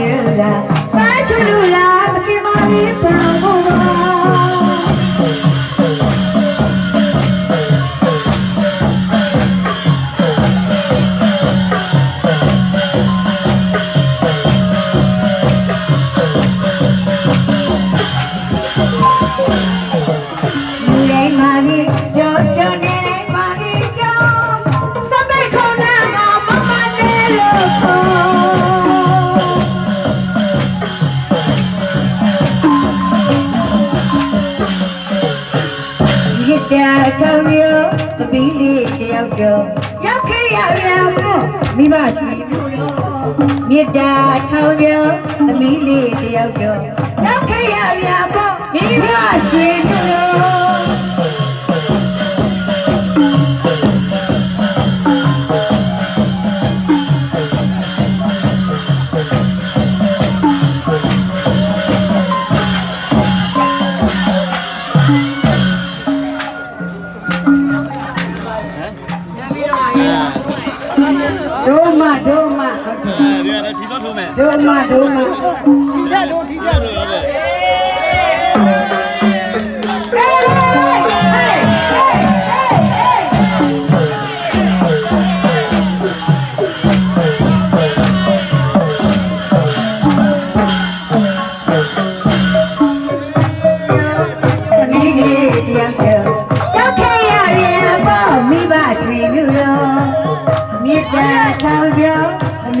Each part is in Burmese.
you that. Try to do that. ထုံမျိုးသမီးလေးတယောက်ကျော်ရောက်ခဲ့ရပြန်ဖို့မိဘရှိမေတ္တာထောင်းကျော်သမီးလေးတယောက်ကျော်ရောက်ခဲ့ရပြန်ဖို့မိဘရှိလို့ ဒုမဒုမဟုတ်တယ်ဒီကလည်းဒီတော့ထုံးမယ်ဒုမဒုမဒီထက်လို့ဒီထက်လို့ဟုတ်တယ်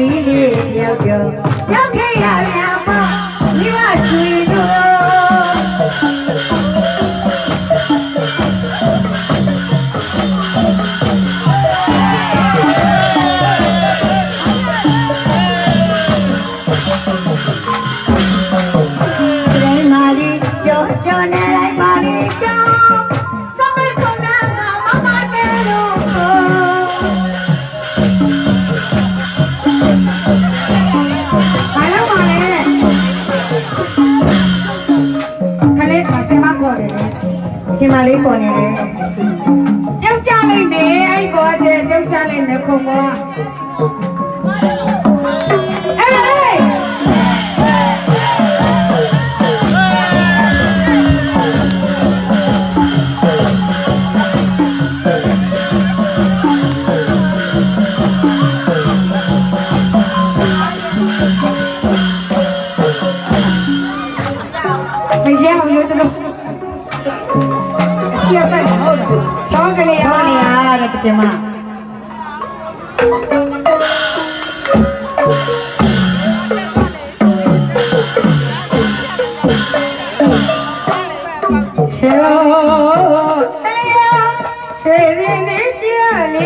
မီးလေးမြောက်ကျော်မြောက်ခဲ့ရမြောက်မမိမချွေတို့ကျော်ကျော်နဲ့ မလေးပေါ်နေတယ်ပြုတ်ကြလိုက်မယ်အဲ့ဘောကျဲပြုတ်ကြလိုက်မယ်ခုံမော 姐们。谁人的家里？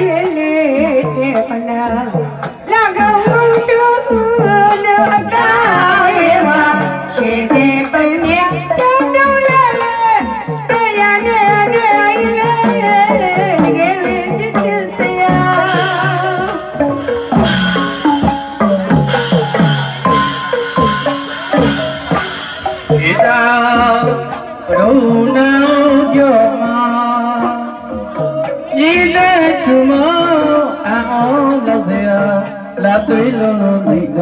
သွေးလုံးလုံးမိက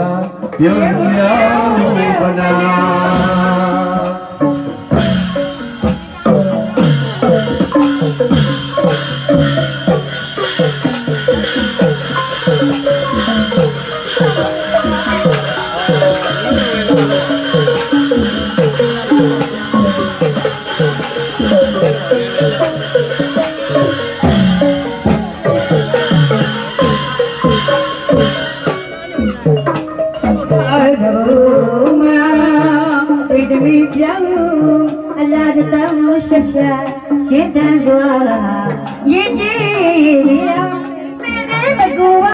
ပြုံးရော الجو الأرض مشتفى شد زوارها يديني